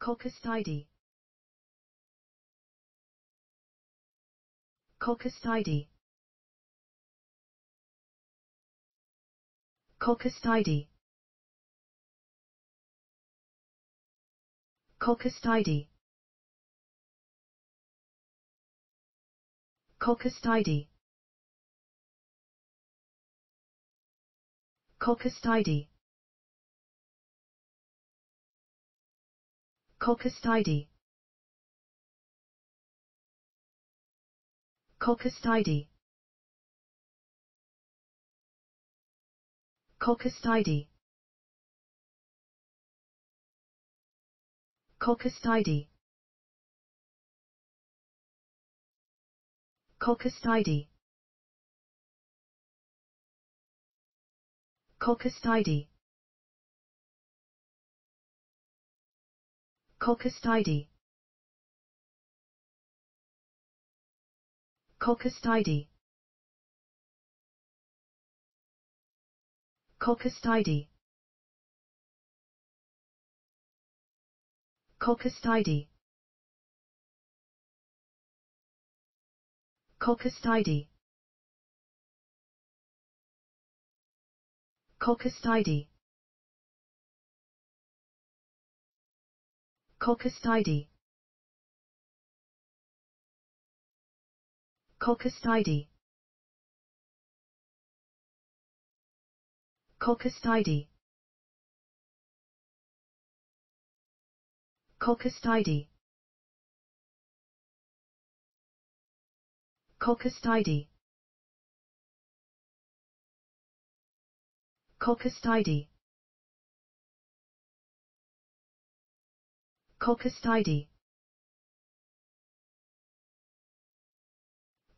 Coccosteidae. Coccosteidae. Coccosteidae. Coccosteidae. Coccosteidae. Coccosteidae. Coccosteidae. Coccosteidae. Coccus Colchistide. Coccus Colchistide. Coccosteidae. Coccosteidae. Coccus Colchistide. Coccus Colchistide. Coccosteidae. Coccosteidae. Coccosteidae. Coccosteidae. Coccosteidae. Coccosteidae. Coccosteidae.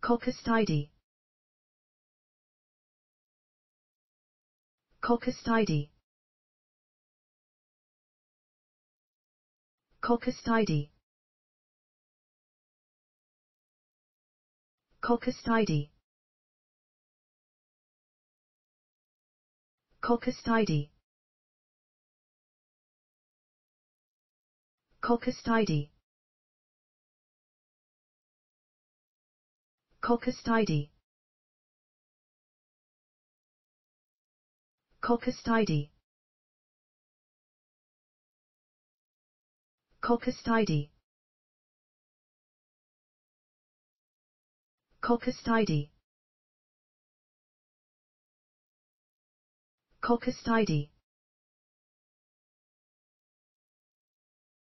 Coccosteidae. Coccosteidae. Coccosteidae. Coccosteidae. Coccosteidae. Coccosteidae. Coccosteidae. Coccus Colchistide. Coccus Colchistide.